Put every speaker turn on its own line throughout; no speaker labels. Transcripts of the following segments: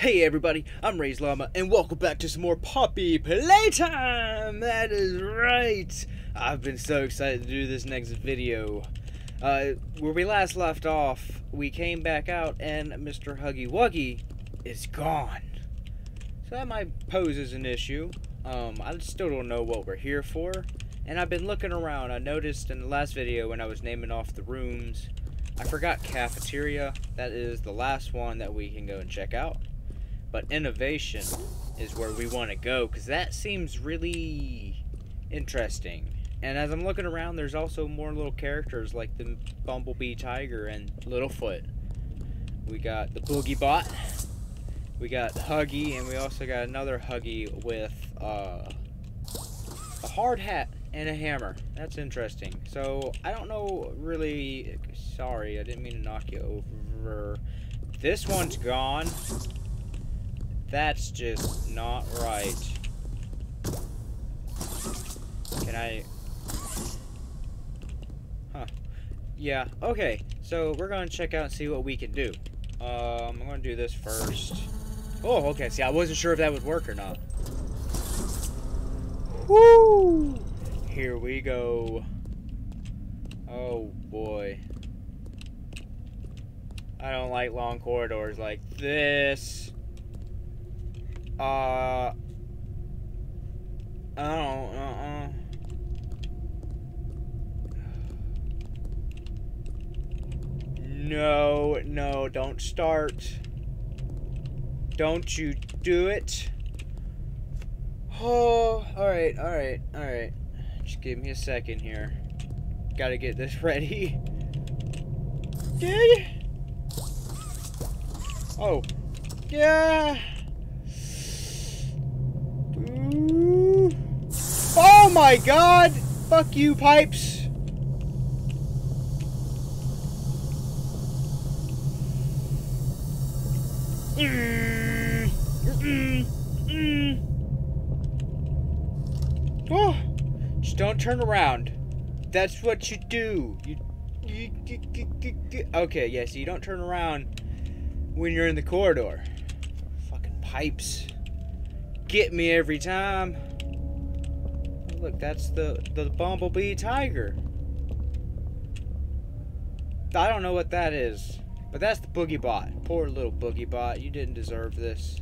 Hey everybody, I'm Raised Llama, and welcome back to some more Poppy Playtime! That is right! I've been so excited to do this next video. Uh, where we last left off, we came back out and Mr. Huggy Wuggy is gone. So that might pose as an issue. Um, I still don't know what we're here for. And I've been looking around. I noticed in the last video when I was naming off the rooms, I forgot cafeteria. That is the last one that we can go and check out. But innovation is where we want to go because that seems really interesting. And as I'm looking around, there's also more little characters like the Bumblebee Tiger and Littlefoot. We got the Boogie Bot. We got Huggy, and we also got another Huggy with uh, a hard hat and a hammer. That's interesting. So I don't know really. Sorry, I didn't mean to knock you over. This one's gone. That's just not right. Can I... Huh. Yeah, okay. So, we're to check out and see what we can do. Um, I'm to do this first. Oh, okay. See, I wasn't sure if that would work or not. Woo! Here we go. Oh, boy. I don't like long corridors like this. Uh. I don't. Uh. uh No, no, don't start. Don't you do it. Oh, alright, alright, alright. Just give me a second here. Gotta get this ready. Yeah. Oh. Yeah. Oh my god! Fuck you, pipes! Oh, just don't turn around. That's what you do. You, you, you okay, yeah, so you don't turn around when you're in the corridor. Fucking pipes. Get me every time. Look, that's the, the Bumblebee Tiger. I don't know what that is. But that's the Boogie Bot. Poor little Boogie Bot. You didn't deserve this.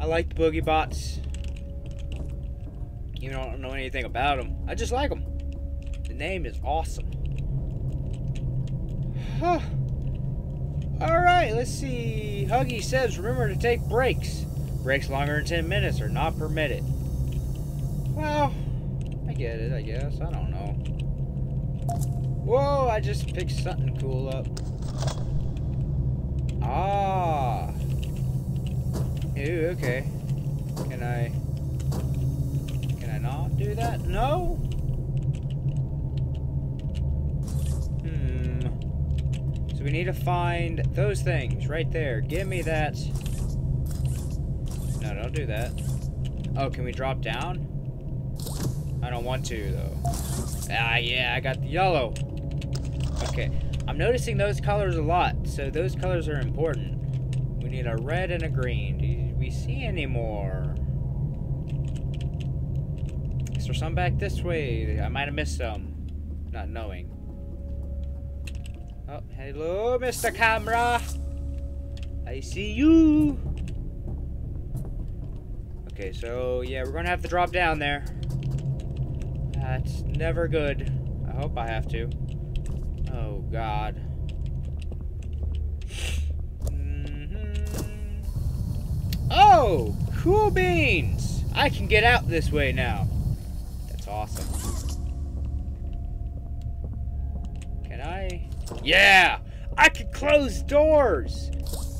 I like the Boogie Bots. I don't know anything about them. I just like them. The name is awesome. Alright, let's see. Huggy says remember to take breaks. Breaks longer than 10 minutes are not permitted. Well, I get it, I guess. I don't know. Whoa, I just picked something cool up. Ah. Ooh, okay. Can I... Can I not do that? No? Hmm. So we need to find those things right there. Give me that. No, don't do that. Oh, can we drop down? I don't want to, though. Ah, yeah, I got the yellow. Okay, I'm noticing those colors a lot, so those colors are important. We need a red and a green. Do we see any more? Is there some back this way? I might have missed some. Not knowing. Oh, hello, Mr. Camera. I see you. Okay, so yeah, we're gonna have to drop down there. That's never good. I hope I have to. Oh, God. Mm -hmm. Oh, cool beans! I can get out this way now. That's awesome. Can I? Yeah! I can close doors!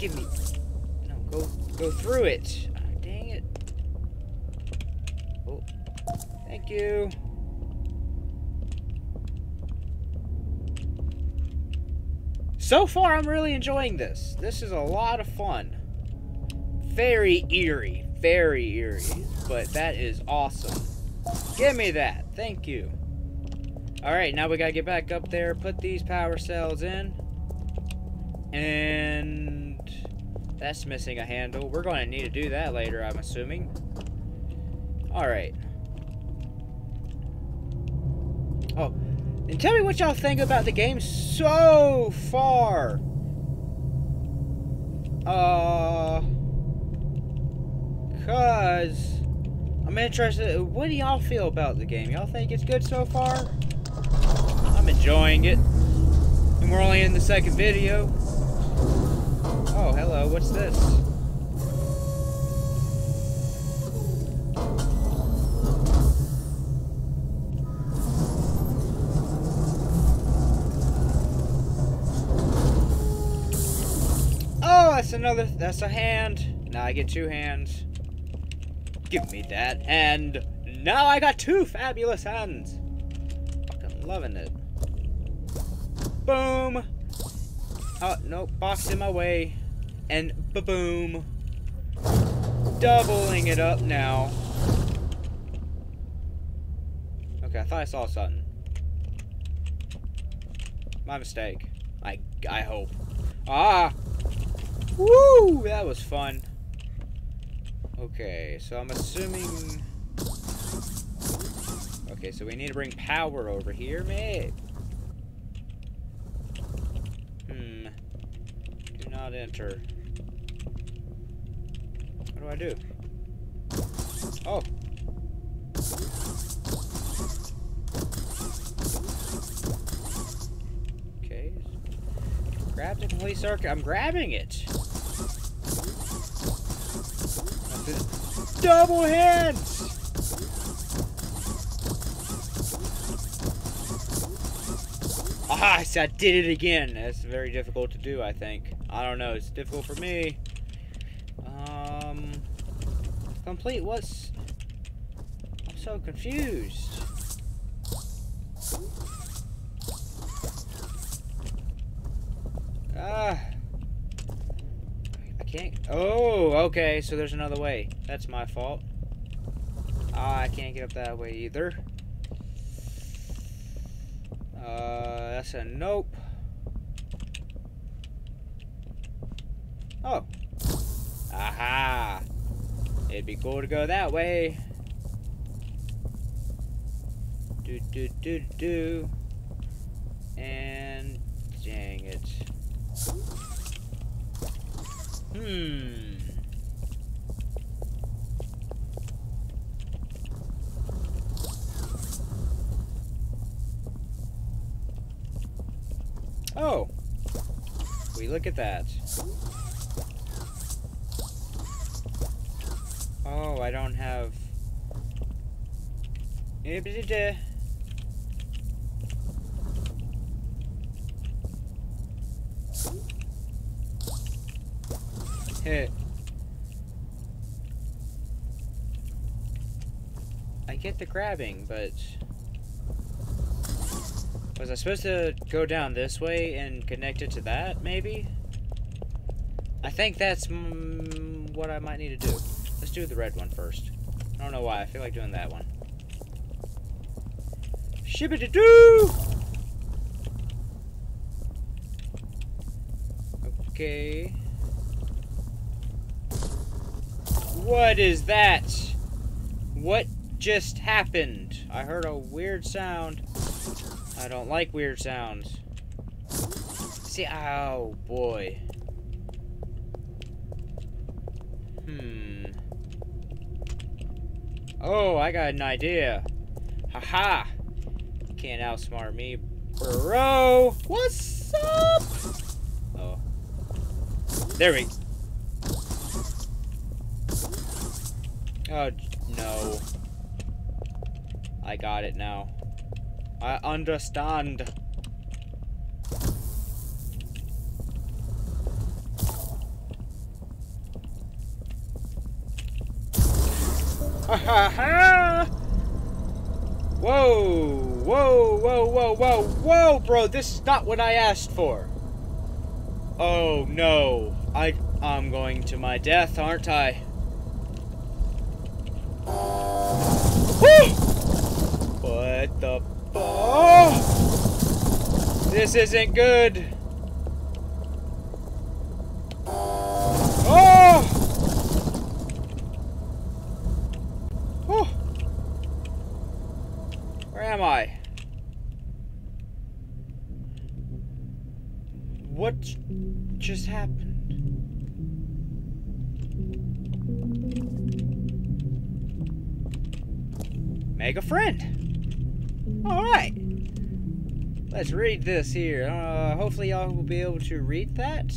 Give me... No, go, go through it. Oh, dang it. Oh, thank you. So far, I'm really enjoying this. This is a lot of fun. Very eerie. Very eerie. But that is awesome. Give me that. Thank you. Alright, now we gotta get back up there, put these power cells in. And That's missing a handle. We're to need to do that later, I'm assuming. Alright. Oh, and tell me what y'all think about the game so far. Uh... Cause... I'm interested, what do y'all feel about the game? Y'all think it's good so far? I'm enjoying it. And we're only in the second video. Oh, hello, what's this? That's another, that's a hand. Now I get two hands. Give me that hand. Now I got two fabulous hands. Fucking loving it. Boom. Oh, no, box in my way. And ba-boom. Doubling it up now. Okay, I thought I saw something. My mistake. I, I hope. Ah! Woo! That was fun. Okay, so I'm assuming... Okay, so we need to bring power over here, mate. Hmm. Do not enter. What do I do? Oh. Okay. Grab the complete circuit. I'm grabbing it. Double hands! Ah, I did it again. That's very difficult to do, I think. I don't know. It's difficult for me. Um, complete what's... I'm so confused. Ah. I can't... Oh, okay. So there's another way. That's my fault. Ah, I can't get up that way either. Uh, that's a nope. Oh. Aha. It'd be cool to go that way. Do, do, do, do. And dang it. Hmm. Oh. We look at that. Oh, I don't have... Hit. I get the grabbing, but... Was I supposed to go down this way and connect it to that, maybe? I think that's mm, what I might need to do. Let's do the red one first. I don't know why. I feel like doing that one. Shibbity-doo! Okay. What is that? What just happened? I heard a weird sound. I don't like weird sounds. See, oh boy. Hmm. Oh, I got an idea. Haha. -ha. Can't outsmart me, bro. What's up? Oh. There we Oh, no. I got it now. I understand. Ha ha ha! Whoa! Whoa, whoa, whoa, whoa, whoa, bro! This is not what I asked for! Oh no. I, I'm going to my death, aren't I? This isn't good. Oh! Whew. Where am I? What just happened? Make a friend. All right. Let's read this here. Uh, hopefully y'all will be able to read that.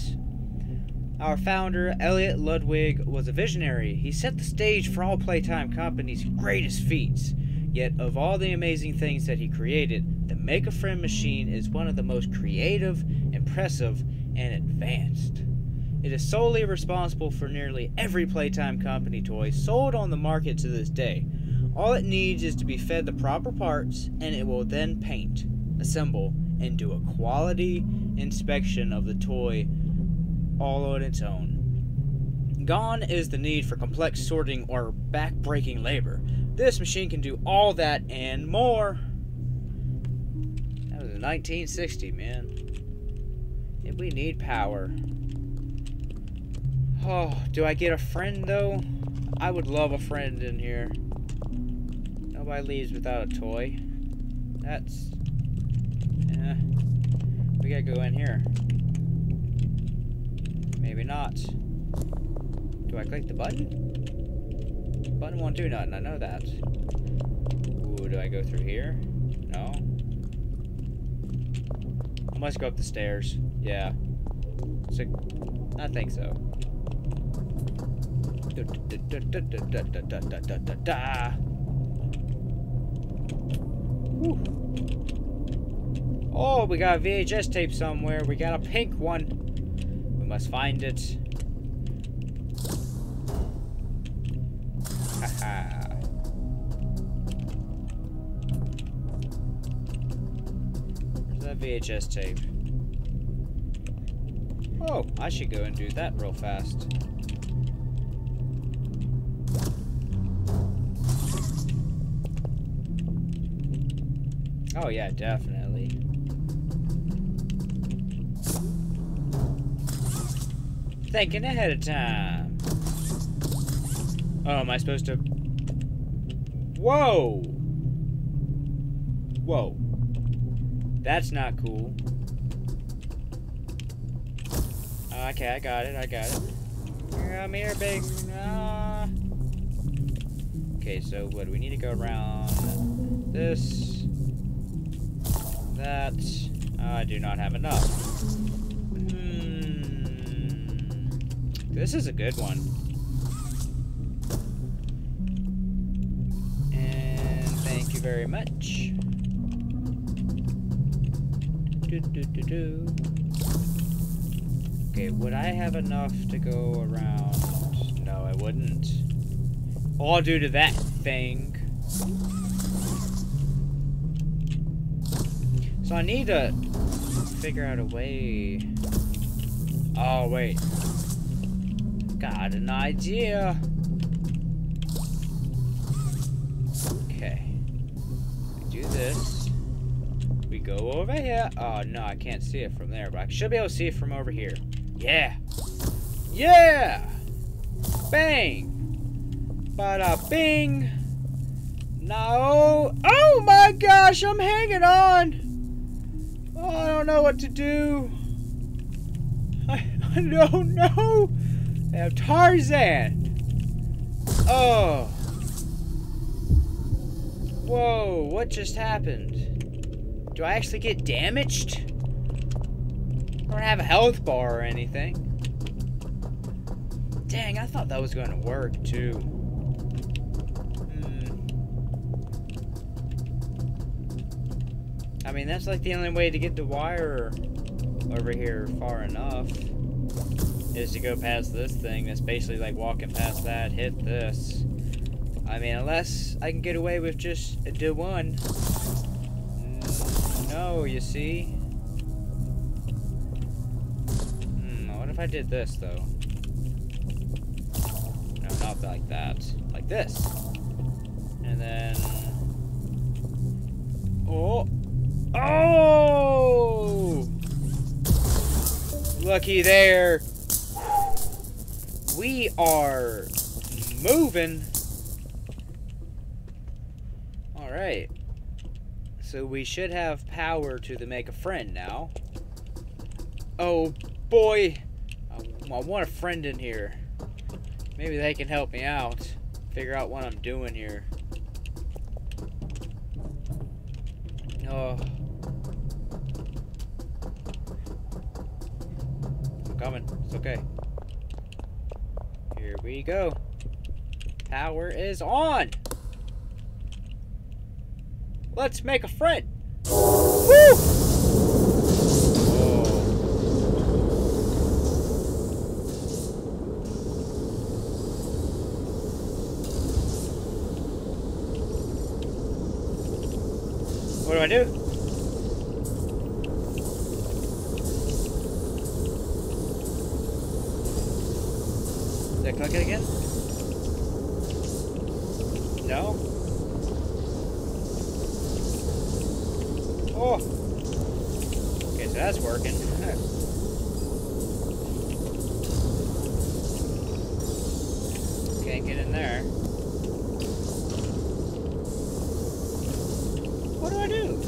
Our founder, Elliot Ludwig, was a visionary. He set the stage for all Playtime Company's greatest feats. Yet, of all the amazing things that he created, the Make a Friend machine is one of the most creative, impressive, and advanced. It is solely responsible for nearly every Playtime Company toy sold on the market to this day. All it needs is to be fed the proper parts, and it will then paint, assemble, and do a quality inspection of the toy all on its own. Gone is the need for complex sorting or back-breaking labor. This machine can do all that and more. That was in 1960, man. And we need power. Oh, do I get a friend, though? I would love a friend in here. Nobody leaves without a toy. That's... Yeah. We gotta go in here. Maybe not. Do I click the button? Button won't do nothing, I know that. Ooh, do I go through here? No. I must go up the stairs. Yeah. So, I think so. Oh, we got a VHS tape somewhere. We got a pink one We must find it. Where's that VHS tape? Oh, I should go and do that real fast. Oh yeah, definitely. Thinking ahead of time. Oh, am I supposed to... Whoa! Whoa. That's not cool. Okay, I got it, I got it. Come here, big... Uh... Okay, so what, we need to go around this, that, I do not have enough. This is a good one. And thank you very much. Do, do, do, do. Okay, would I have enough to go around? No, I wouldn't. All due to that thing. So I need to figure out a way. Oh, wait. Got an idea. Okay. We do this. We go over here. Oh, no, I can't see it from there, but I should be able to see it from over here. Yeah. Yeah! Bang! Bada bing! No! Oh my gosh, I'm hanging on! Oh, I don't know what to do. I, I don't know. Have Tarzan. Oh. Whoa, what just happened? Do I actually get damaged? I don't have a health bar or anything. Dang, I thought that was going to work too. Hmm. I mean, that's like the only way to get the wire over here far enough is to go past this thing that's basically like walking past that, hit this. I mean, unless I can get away with just do one. No, you see? Hmm, what if I did this, though? No, not like that. Like this. And then... Oh! Oh! Lucky there! We are moving. Alright. So we should have power to the make a friend now. Oh boy, I, want a friend in here. Maybe they can help me out. Figure out what I'm doing here. Oh. I'm coming. It's okay. We go. Power is on. Let's make a friend. Woo! What do I do? Did I click it again? No? Oh! Okay, so that's working. Can't get in there. What do I do?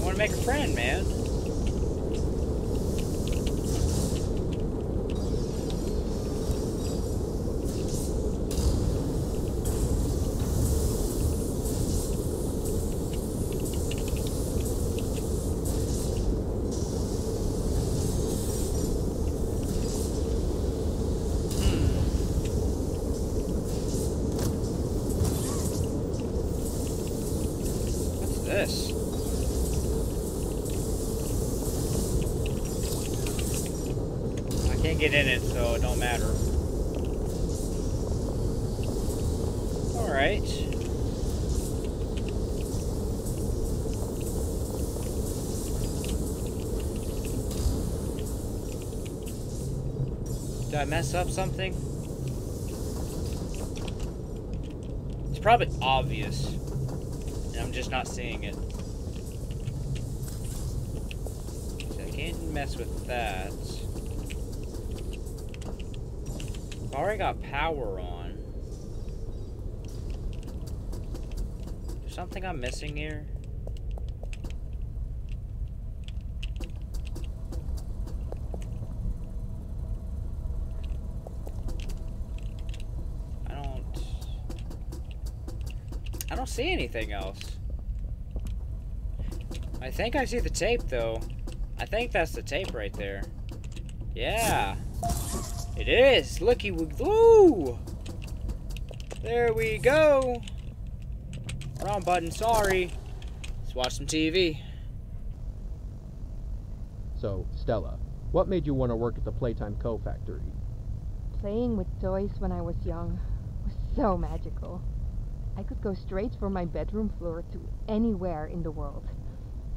I want to make a friend, man. What's this? I can't get in it, so it don't matter. Alright. Did I mess up something? It's probably obvious. And I'm just not seeing it. So I can't mess with that. Already got power on. There's something I'm missing here. I don't... I don't see anything else. I think I see the tape, though. I think that's the tape right there. Yeah. It is. Looky, woo! There we go. Wrong button, sorry. Let's watch some TV.
So, Stella, what made you want to work at the Playtime Co. factory?
Playing with toys when I was young was so magical. I could go straight from my bedroom floor to anywhere in the world.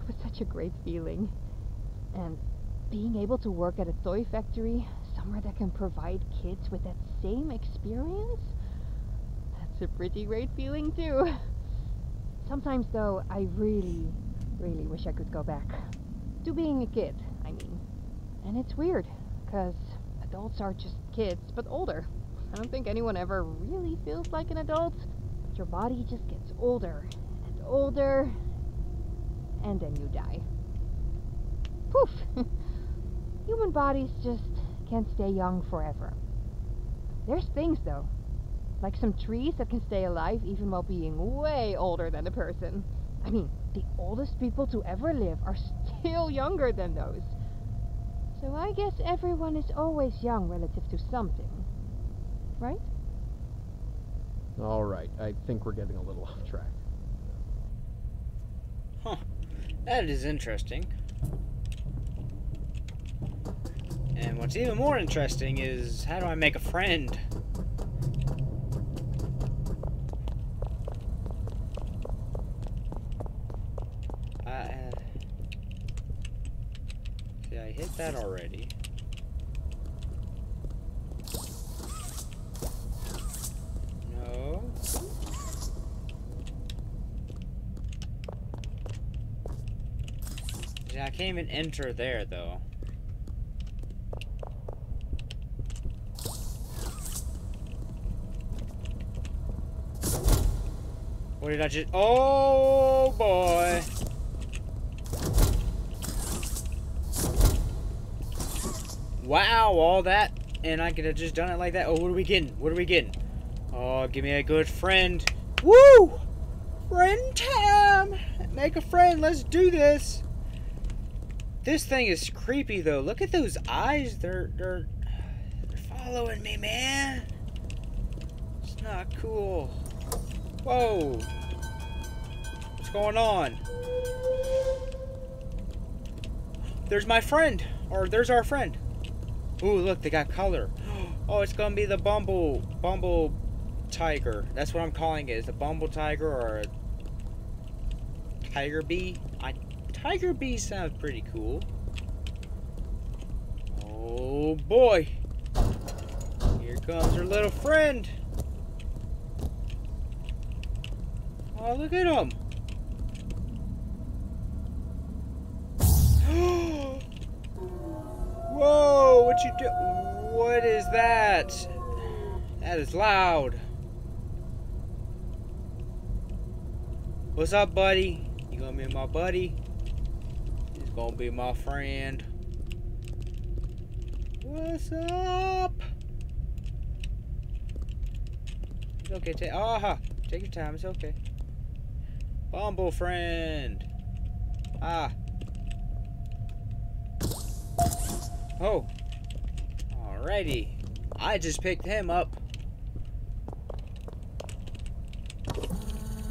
It was such a great feeling. And being able to work at a toy factory, somewhere that can provide kids with that same experience, that's a pretty great feeling too. Sometimes, though, I really, really wish I could go back. To being a kid, I mean. And it's weird, because adults are just kids, but older. I don't think anyone ever really feels like an adult. But your body just gets older and older, and then you die. Poof! Human bodies just can't stay young forever. There's things, though. Like some trees that can stay alive even while being way older than a person. I mean, the oldest people to ever live are still younger than those. So I guess everyone is always young relative to something. Right?
All right, I think we're getting a little off track.
Huh. That is interesting. And what's even more interesting is how do I make a friend? I, uh, see, I hit that already. No. Yeah, I can't even enter there though. I just... Oh, boy. Wow, all that, and I could have just done it like that. Oh, what are we getting? What are we getting? Oh, give me a good friend. Woo! Friend time! Make a friend, let's do this. This thing is creepy, though. Look at those eyes. They're, they're, they're following me, man. It's not cool. Whoa. Going on? There's my friend. Or there's our friend. Ooh, look, they got color. Oh, it's gonna be the Bumble Bumble Tiger. That's what I'm calling it. Is a Bumble Tiger or a Tiger Bee? I Tiger Bee sounds pretty cool. Oh boy. Here comes our little friend. Oh, look at him. You do? What is that? That is loud. What's up, buddy? You gonna be my buddy? He's gonna be my friend. What's up? It's okay. Take, uh-huh. Take your time. It's okay. Bumble friend. Ah. Oh. Alrighty. I just picked him up.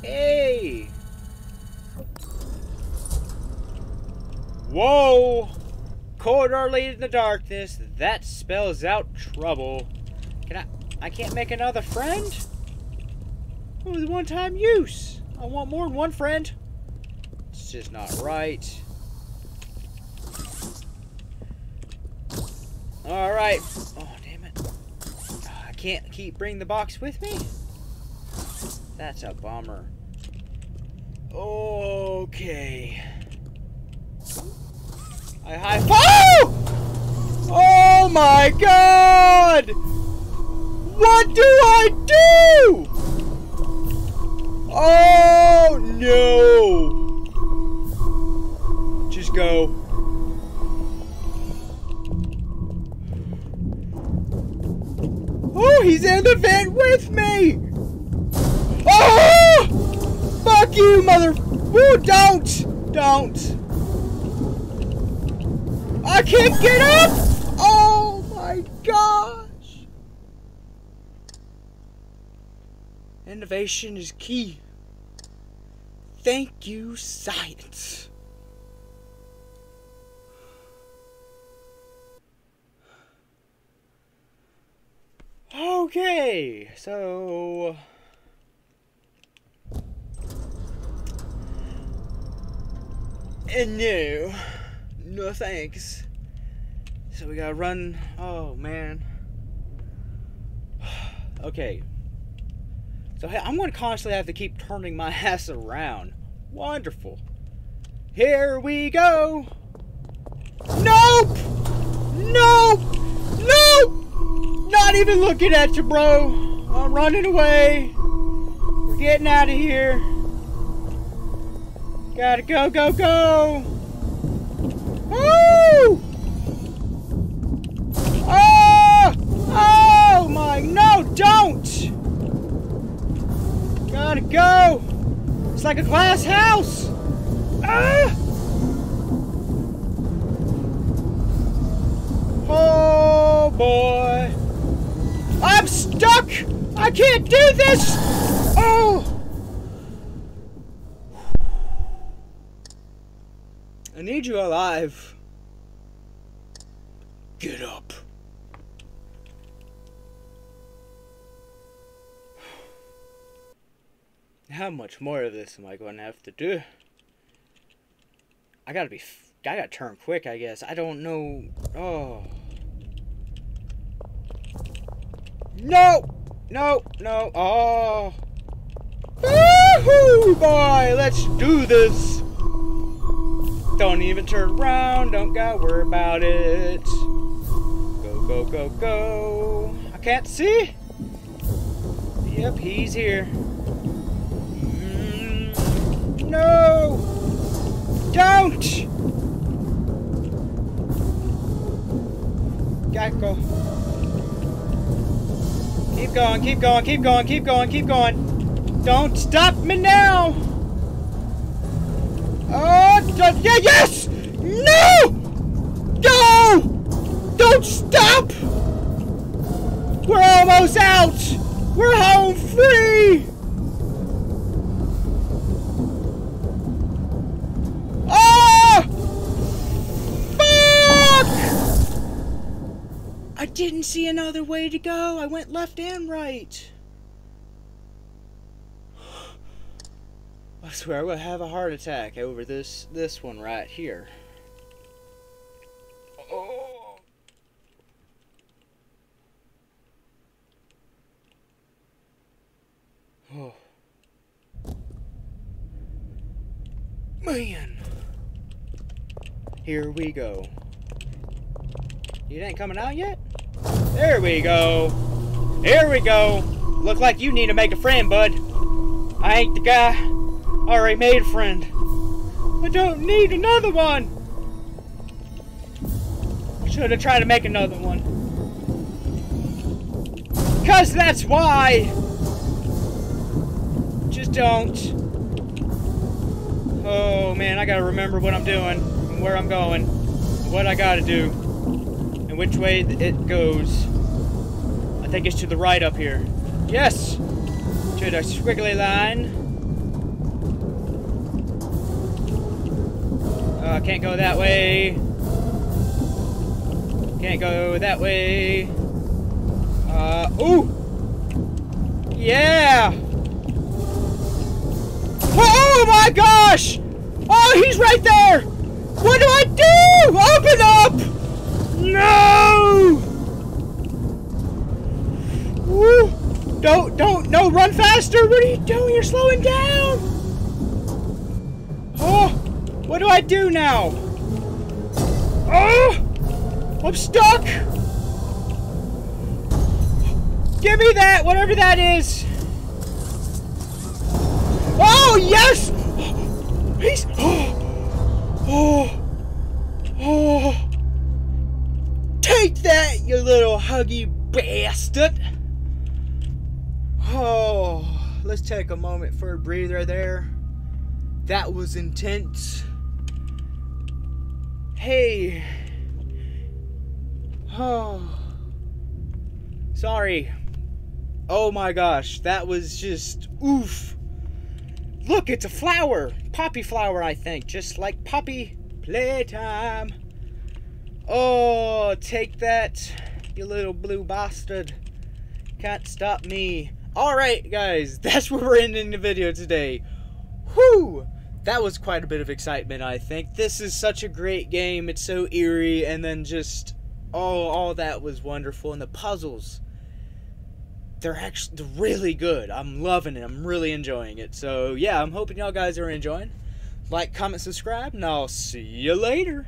Hey! Whoa! Corridor leading the darkness. That spells out trouble. Can I... I can't make another friend? It was one-time use. I want more than one friend. It's just not right. Alright. Oh, damn it. Ah, I can't keep bringing the box with me? That's a bummer. Okay. I high oh! oh my god! What do I do? Oh no! Just go. Oh, he's in the vent with me! Oh! Fuck you, mother... Ooh, don't! Don't! I can't get up! Oh my gosh! Innovation is key. Thank you, science. Okay, so... And no, no thanks. So we gotta run, oh man. okay. So hey, I'm gonna constantly have to keep turning my ass around. Wonderful. Here we go. Nope! Nope! Nope! Not even looking at you, bro. I'm running away. We're getting out of here. Gotta go, go, go. Woo! Oh! Oh my, no, don't! Gotta go. It's like a glass house. Ah! Oh boy. I'm stuck! I can't do this! Oh! I need you alive. Get up. How much more of this am I going to have to do? I gotta be. I gotta turn quick, I guess. I don't know. Oh. No! No, no. Oh. Woohoo, boy! Let's do this! Don't even turn around. Don't gotta worry about it. Go, go, go, go. I can't see. Yep, he's here. Mm No! Don't! Gecko. Keep going, keep going, keep going, keep going, keep going. Don't stop me now! Oh, yeah, yes! No! No! Don't stop! We're almost out! We're home free! Didn't see another way to go. I went left and right. I swear I would have a heart attack over this this one right here. Oh. Oh. Man. Here we go. You ain't coming out yet? There we go. Here we go. Look like you need to make a friend, bud. I ain't the guy. Already made a friend. I don't need another one. Should have tried to make another one. Cause that's why. Just don't. Oh man, I gotta remember what I'm doing, and where I'm going, what I gotta do, and which way it goes. I think it's to the right up here. Yes! To the squiggly line. Uh, can't go that way. Can't go that way. Uh, ooh! Yeah! Oh my gosh! Oh, he's right there! What do I do? Open up! No! Woo! Don't, don't, no, run faster! What are you doing? You're slowing down! Oh! What do I do now? Oh! I'm stuck! Give me that, whatever that is! Oh, yes! He's. Oh, oh, oh. Take that, you little huggy bastard! Oh, let's take a moment for a breather there. That was intense. Hey. Oh. Sorry. Oh my gosh, that was just oof. Look, it's a flower. Poppy flower, I think. Just like Poppy. Playtime. Oh, take that, you little blue bastard. Can't stop me. Alright, guys, that's where we're ending the video today. Whew! That was quite a bit of excitement, I think. This is such a great game. It's so eerie, and then just, oh, all that was wonderful. And the puzzles they're actually they're really good. I'm loving it. I'm really enjoying it. So yeah, I'm hoping y'all guys are enjoying. Like, comment, subscribe, and I'll see you later.